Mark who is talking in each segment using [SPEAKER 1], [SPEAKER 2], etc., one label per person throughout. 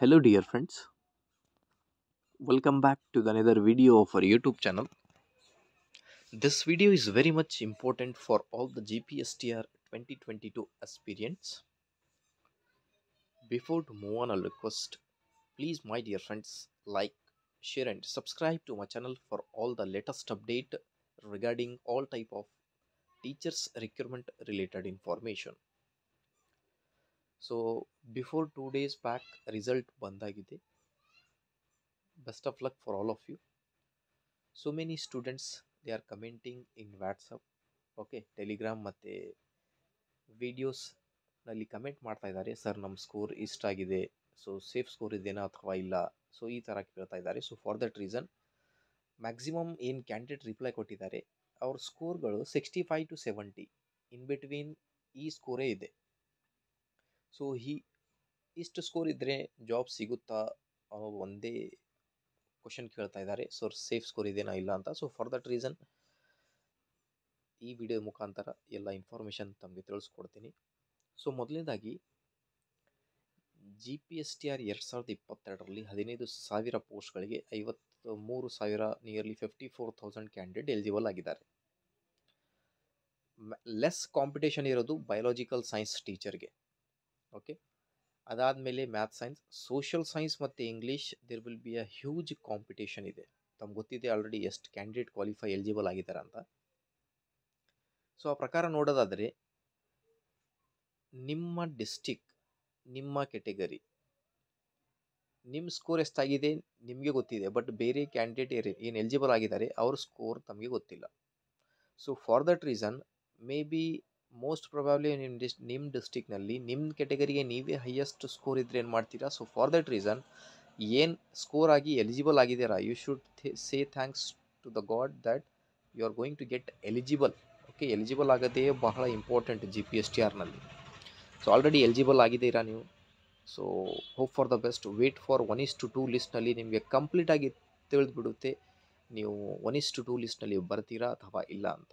[SPEAKER 1] Hello, dear friends. Welcome back to another video of our YouTube channel. This video is very much important for all the GPSTR 2022 aspirants. Before to move on, I'll request, please, my dear friends, like, share, and subscribe to my channel for all the latest update regarding all type of teachers recruitment related information. So before two days back result ಬಂದಾಗಿದೆ. Best of luck for all of you so many students they are commenting in WhatsApp okay Telegram ಮತ್ತು ವಿಡಿಯೋಸ್ನಲ್ಲಿ comment ಮಾಡ್ತಾ ಇದ್ದಾರೆ. Sir ನಮ್ಮ score ಇಷ್ಟಾಗಿದೆ so safe score ಇದೆಯಾ ಅಥವಾ ಇಲ್ಲ? ಸೊ ಈ ಥರ ಕೇಳ್ತಾ ಇದ್ದಾರೆ. So for that reason maximum ಏನು ಕ್ಯಾಂಡಿಡೇಟ್ ರಿಪ್ಲೈ ಕೊಟ್ಟಿದ್ದಾರೆ, ಅವ್ರ ಸ್ಕೋರ್ಗಳು sixty five to seventy in between ಈ ಸ್ಕೋರೇ ಇದೆ. ಸೊ ಈ ಇಷ್ಟು ಸ್ಕೋರ್ ಇದ್ದರೆ ಜಾಬ್ ಸಿಗುತ್ತಾ ಒಂದೇ ಕ್ವಶನ್ ಕೇಳ್ತಾ ಇದ್ದಾರೆ. ಸೊ ಸೇಫ್ ಸ್ಕೋರ್ ಇದೆಯಾ ಇಲ್ಲ ಅಂತ. ಸೊ ಫಾರ್ ದಟ್ ರೀಸನ್ ಈ ವಿಡಿಯೋ ಮುಖಾಂತರ ಎಲ್ಲ ಇನ್ಫಾರ್ಮೇಷನ್ ತಮಗೆ ತಿಳಿಸ್ಕೊಡ್ತೀನಿ. ಸೊ ಮೊದಲನೇದಾಗಿ G P S T R ಎರಡು ಸಾವಿರದ ಇಪ್ಪತ್ತೆರಡರಲ್ಲಿ ಹದಿನೈದು ಸಾವಿರ ಪೋಸ್ಟ್ಗಳಿಗೆ ಐವತ್ತು ಮೂರು ಸಾವಿರ nearly fifty four thousand candidate eligible ಆಗಿದ್ದಾರೆ ಲೆಸ್ ಕಾಂಪಿಟೇಷನ್ ಇರೋದು ಬಯೋಲಾಜಿಕಲ್ ಸೈನ್ಸ್ ಟೀಚರ್ಗೆ ಓಕೆ ಅದಾದಮೇಲೆ ಮ್ಯಾಥ್ ಸೈನ್ಸ್ ಸೋಷಿಯಲ್ ಸೈನ್ಸ್ ಮತ್ತು English there will be a huge competition ಇದೆ. ತಮ್ಗೆ ಗೊತ್ತಿದೆ ಆಲ್ರೆಡಿ ಎಷ್ಟು ಕ್ಯಾಂಡಿಡೇಟ್ ಕ್ವಾಲಿಫೈ ಎಲಿಜಿಬಲ್ ಆಗಿದ್ದಾರೆ ಅಂತ. ಸೊ ಆ ಪ್ರಕಾರ ನೋಡೋದಾದರೆ, ನಿಮ್ಮ ಡಿಸ್ಟಿಕ್ ನಿಮ್ಮ ಕೆಟಗರಿ ನಿಮ್ಮ ಸ್ಕೋರ್ ಎಷ್ಟಾಗಿದೆ ನಿಮಗೆ ಗೊತ್ತಿದೆ ಬಟ್ ಬೇರೆ ಕ್ಯಾಂಡಿಡೇಟ್ ಏನು ಎಲಿಜಿಬಲ್ ಆಗಿದ್ದಾರೆ ಅವ್ರ ಸ್ಕೋರ್ ತಮಗೆ ಗೊತ್ತಿಲ್ಲ. So for that reason maybe most probably ನಿಮ್ಮ ಡಿಸ್ ನಿಮ್ಮ ಡಿಸ್ಟಿಕ್ನಲ್ಲಿ ನಿಮ್ಮ ಕೆಟಗರಿಗೆ ನೀವೇ ಹೈಯೆಸ್ಟ್ ಸ್ಕೋರ್ ಇದ್ದರೆ ಏನು ಮಾಡ್ತೀರಾ? ಸೊ ಫಾರ್ ದಟ್ ರೀಸನ್ ಏನು ಸ್ಕೋರ್ ಆಗಿ ಎಲಿಜಿಬಲ್ ಆಗಿದ್ದೀರಾ? You should say thanks to the god that you are going to get eligible okay eligible ಆಗೋದೇ ಬಹಳ important G P S T ಆರ್ನಲ್ಲಿ so already eligible ಆಗಿದ್ದೀರಾ ನೀವು? So hope for the best wait for one is to two ಲಿಸ್ಟ್ನಲ್ಲಿ ನಿಮಗೆ ಕಂಪ್ಲೀಟಾಗಿ ತಿಳಿದ್ಬಿಡುತ್ತೆ. ನೀವು one is to two ಲಿಸ್ಟ್ನಲ್ಲಿ ಬರ್ತೀರಾ ಅಥವಾ ಇಲ್ಲ ಅಂತ.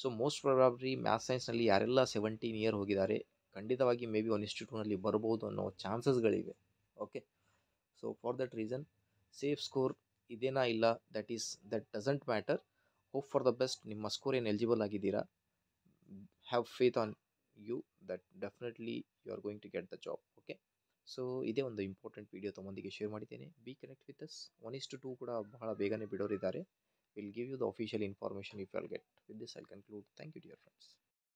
[SPEAKER 1] ಸೊ ಮೋಸ್ಟ್ ಪ್ರಾಬಬ್ಲಿ ಮ್ಯಾಥ್ ಸೈನ್ಸ್ನಲ್ಲಿ ಯಾರೆಲ್ಲ ಸೆವೆಂಟೀನ್ ಇಯರ್ ಹೋಗಿದ್ದಾರೆ, ಖಂಡಿತವಾಗಿ ಮೇ ಬಿ ಒಂದು ಇನ್ಸ್ಟಿಟ್ಯೂಟ್ನಲ್ಲಿ ಟೂನಲ್ಲಿ ಬರ್ಬೋದು ಅನ್ನೋ ಚಾನ್ಸಸ್ಗಳಿವೆ okay so for that reason safe score ಇದೇನಾ ಇಲ್ಲ that is that doesn't matter hope for the best ನಿಮ್ಮ ಸ್ಕೋರ್ ಏನು ಎಲಿಜಿಬಲ್ ಆಗಿದ್ದೀರಾ? Have faith on you that definitely you are going to get the job okay so ಇದೇ ಒಂದು important video ತಮ್ಮೊಂದಿಗೆ share ಮಾಡಿದ್ದೇನೆ. Be connect with us one is to two ಕೂಡ ಬಹಳ ಬೇಗನೆ ಬಿಡೋರಿದ್ದಾರೆ. we'll give you the official information if you'll get with this i'll conclude. Thank you dear friends.